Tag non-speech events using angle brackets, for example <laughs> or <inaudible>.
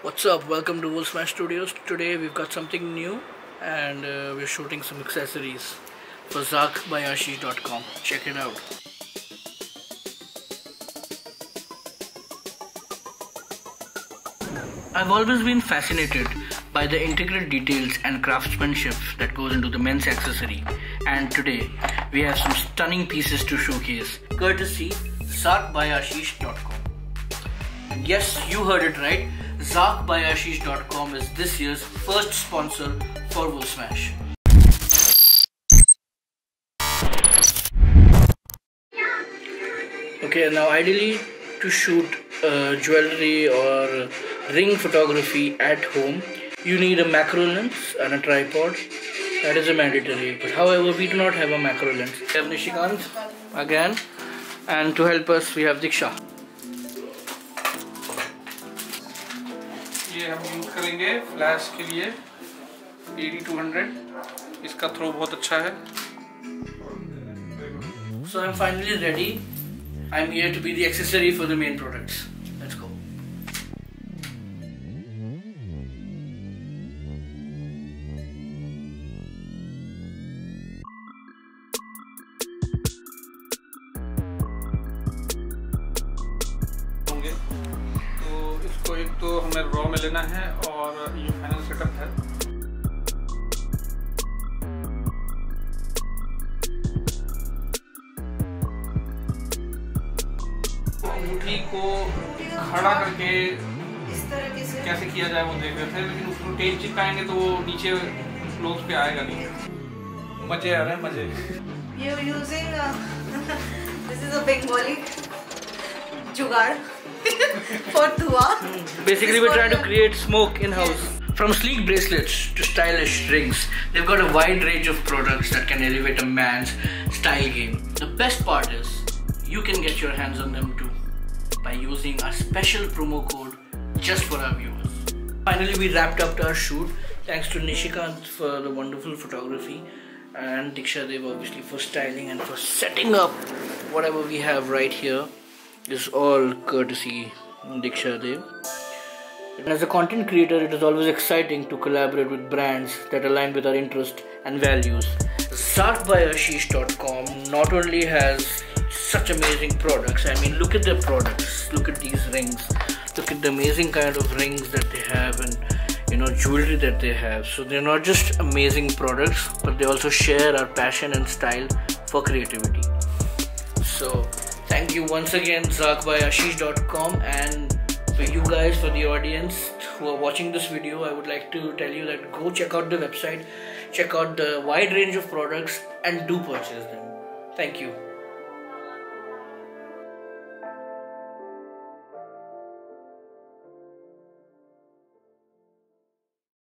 What's up? Welcome to Wolvesmash Studios. Today we've got something new and uh, we're shooting some accessories for ZARKbyashish.com. Check it out. I've always been fascinated by the intricate details and craftsmanship that goes into the men's accessory and today we have some stunning pieces to showcase courtesy ZARKbyashish.com. Yes, you heard it right. ZARKbyashish.com is this year's first sponsor for Wolvesmash. Okay, now ideally to shoot uh, jewelry or ring photography at home, you need a macro lens and a tripod. That is a mandatory. But however, we do not have a macro lens. We have Nishikant again, and to help us, we have Diksha. ये हम use करेंगे flash के लिए A D two hundred इसका throw बहुत अच्छा है। So I am finally ready I am here to be the accessory for the main products तो इसको एक तो हमें रॉ में लेना है और ये फाइनल सेटअप है। अंगूठी को खड़ा करके इस तरीके से कैसे किया जाए वो देख रहे थे लेकिन उसको टेप चिपकाएँगे तो वो नीचे क्लोज पे आएगा नहीं। मज़े आ रहे हैं मज़े। You're using uh, <laughs> this is a Bengali jugaad for dua. Basically, we're trying to create smoke in house. From sleek bracelets to stylish rings, they've got a wide range of products that can elevate a man's style game. The best part is, you can get your hands on them too by using our special promo code just for our viewers. Finally, we wrapped up our shoot. Thanks to Nishikant for the wonderful photography and Diksha Dev obviously for styling and for setting up whatever we have right here is all courtesy Diksha Dev. As a content creator, it is always exciting to collaborate with brands that align with our interests and values. ZARKbyashish.com not only has such amazing products, I mean, look at their products, look at these rings, look at the amazing kind of rings that they have, and you know, jewelry that they have. So, they're not just amazing products, but they also share our passion and style for creativity. So, thank you once again, ZARKbyashish.com, and for you guys, for the audience who are watching this video, I would like to tell you that go check out the website, check out the wide range of products, and do purchase them. Thank you.